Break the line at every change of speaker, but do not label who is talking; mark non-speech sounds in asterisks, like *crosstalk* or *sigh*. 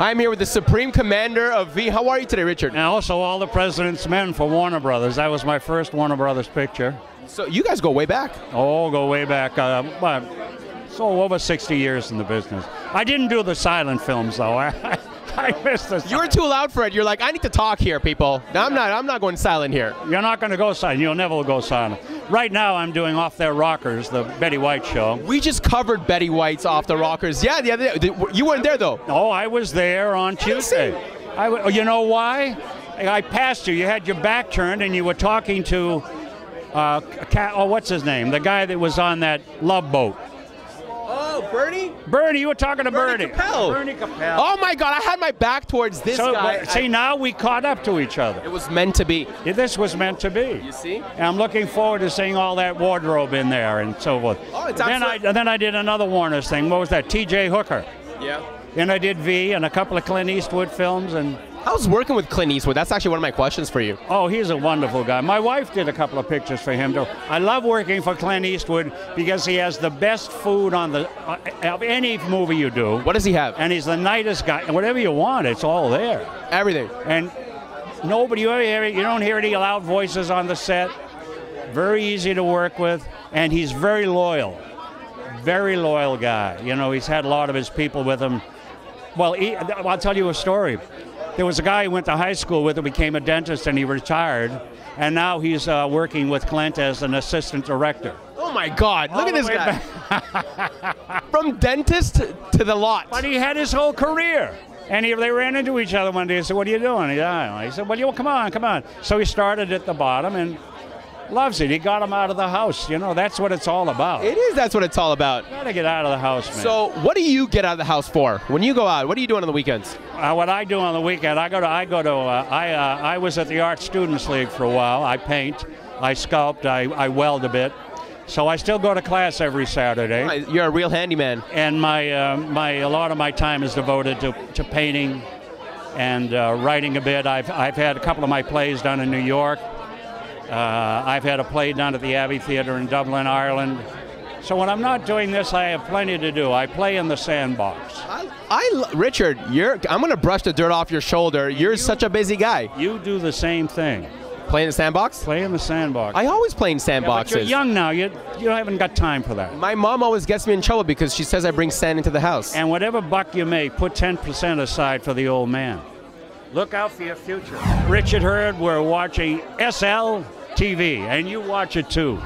I'm here with the Supreme Commander of V. How are you today, Richard?
And also all the President's Men for Warner Brothers. That was my first Warner Brothers picture.
So you guys go way back.
Oh, go way back. Uh, so over 60 years in the business. I didn't do the silent films though. *laughs* I, I *laughs* missed the.
You were too loud for it. You're like, I need to talk here, people. No, I'm not. I'm not going silent here.
You're not going to go silent. You'll never go silent. Right now, I'm doing Off Their Rockers, the Betty White show.
We just covered Betty White's Off the Rockers. Yeah, the other day. You weren't there though.
Oh, I was there on Tuesday. I w- you know why? I passed you. You had your back turned, and you were talking to. Uh, oh, what's his name? The guy that was on that love boat.
Bernie.
Bernie, you were talking to
Bernie
Bernie.
Kopell.
Bernie Kopell.
Oh my God! I had my back towards this
so,
guy.
see,
I-
now we caught up to each other.
it was meant to be.
Yeah, This was meant to be.
You see?
And I'm looking forward to seeing all that wardrobe in there and so forth.
Oh, it's
then I
absolute-
then I did another Warner's thing. What was that? T.J. Hooker.
Yeah.
Then I did V and a couple of Clint Eastwood films and
How's working with Clint Eastwood? That's actually one of my questions for you.
oh, he's a wonderful guy. My wife did a couple of pictures for him too. I love working for Clint Eastwood because he has the best food on the uh, of any movie you do.
What does he have?
And he's the nicest guy. And whatever you want, it's all there.
Everything.
And nobody, you, ever hear, you don't hear any loud voices on the set. Very easy to work with, and he's very loyal. Very loyal guy. You know, he's had a lot of his people with him. Well, he, I'll tell you a story. There was a guy who went to high school with who became a dentist, and he retired, and now he's uh, working with Clint as an assistant director.
Oh my God! Look
All
at this guy. *laughs* *laughs* From dentist to the lot.
But he had his whole career. And he, they ran into each other one day and said, What are you doing? He, I he said, Well, you, come on, come on. So he started at the bottom and loves it. He got him out of the house. You know, that's what it's all about.
It is. That's what it's all about.
Gotta get out of the house, man.
So, what do you get out of the house for when you go out? What are you doing on the weekends?
uh, what I do on the weekend, I go to, I go to, uh, I, uh, I was at the Art Students League for a while. I paint, I sculpt, I, I weld a bit. So I still go to class every Saturday.
You're a real handyman.
and my uh, my a lot of my time is devoted to, to painting and uh, writing a bit. I've I've had a couple of my plays done in New York. Uh, I've had a play done at the Abbey Theatre in Dublin, Ireland. So when I'm not doing this, I have plenty to do. I play in the sandbox.
I, I Richard, you're. I'm gonna brush the dirt off your shoulder. You're such a busy guy.
You do the same thing.
Play in the sandbox.
Play in the sandbox.
I always play in
Yeah, but you're young now. You you haven't got time for that.
My mom always gets me in trouble because she says I bring sand into the house.
And whatever buck you make, put 10% aside for the old man. Look out for your future. Richard Herd, we're watching SL TV, and you watch it too.